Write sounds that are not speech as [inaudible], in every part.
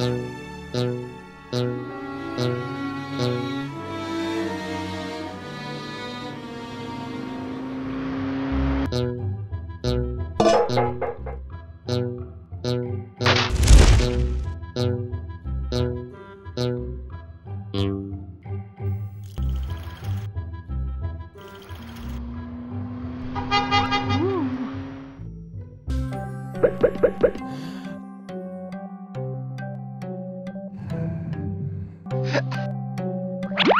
Bye.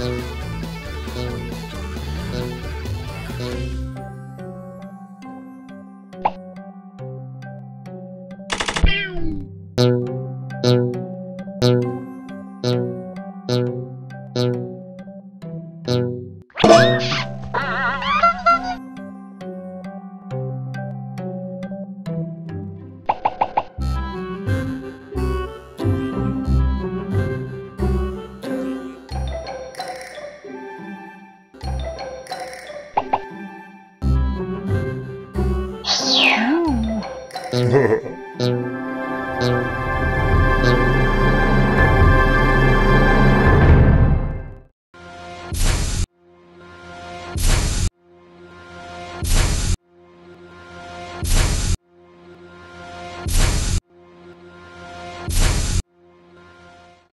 Hehehe Thank [laughs] you.